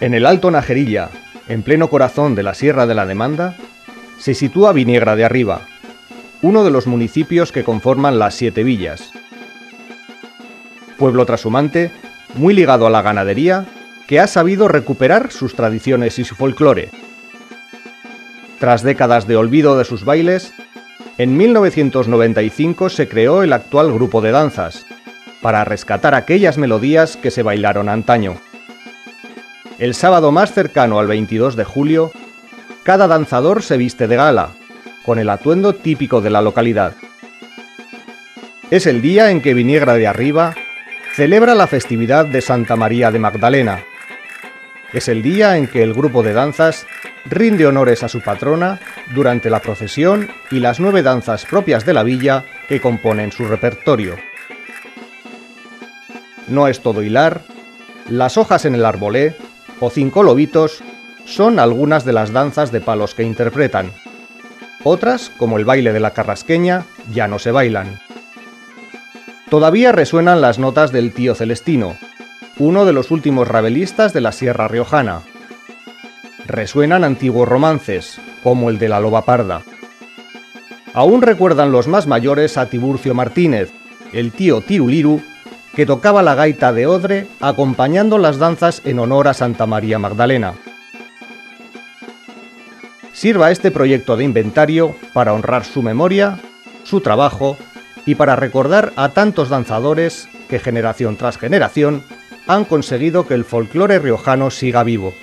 En el Alto Najerilla, en pleno corazón de la Sierra de la Demanda, se sitúa Viniegra de Arriba, uno de los municipios que conforman las Siete Villas. Pueblo trashumante, muy ligado a la ganadería, que ha sabido recuperar sus tradiciones y su folclore. Tras décadas de olvido de sus bailes, en 1995 se creó el actual grupo de danzas, para rescatar aquellas melodías que se bailaron antaño. El sábado más cercano al 22 de julio, cada danzador se viste de gala, con el atuendo típico de la localidad. Es el día en que Viniegra de Arriba celebra la festividad de Santa María de Magdalena. Es el día en que el grupo de danzas rinde honores a su patrona durante la procesión y las nueve danzas propias de la villa que componen su repertorio. No es todo hilar, las hojas en el arbolé o cinco lobitos son algunas de las danzas de palos que interpretan. Otras, como el baile de la carrasqueña, ya no se bailan. Todavía resuenan las notas del tío Celestino, uno de los últimos rabelistas de la Sierra Riojana. Resuenan antiguos romances, como el de la loba parda. Aún recuerdan los más mayores a Tiburcio Martínez, el tío Tiruliru, que tocaba la gaita de Odre acompañando las danzas en honor a Santa María Magdalena. Sirva este proyecto de inventario para honrar su memoria, su trabajo y para recordar a tantos danzadores que generación tras generación han conseguido que el folclore riojano siga vivo.